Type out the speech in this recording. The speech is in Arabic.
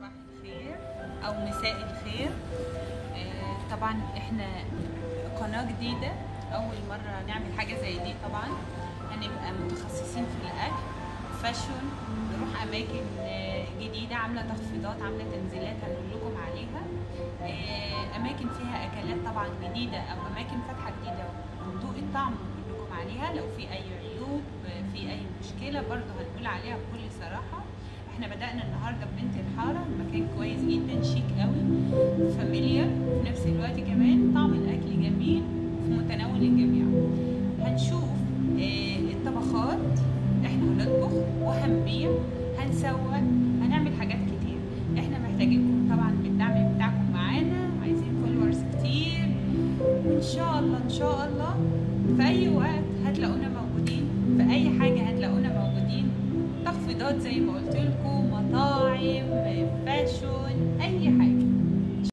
صباح الخير أو مساء الخير. آه، طبعا إحنا قناة جديدة أول مرة نعمل حاجة زي دي طبعا. هنبقى متخصصين في الأكل فاشون نروح أماكن آه، جديدة عاملة تخفيضات عاملة تنزيلات هنقول لكم عليها. آه، أماكن فيها أكلات طبعا جديدة أو أماكن فاتحة جديدة وندوق الطعم ونقول لكم عليها. لو في أي عيوب في أي مشكلة برضو هنقول عليها بكل صراحة. إحنا بدأنا النهارده ببنت وفي نفس الوقت كمان طعم الأكل جميل وفي متناول الجميع. هنشوف آه الطبخات. إحنا هنطبخ وهنبيع هنسوق هنعمل حاجات كتير. إحنا محتاجينكم طبعا بالدعم بتاعكم معانا. عايزين فولورز كتير. وإن شاء الله إن شاء الله في أي وقت هتلاقونا موجودين. في أي حاجة هتلاقونا موجودين. تخفيضات زي ما قلت لكم مطاعم حاجة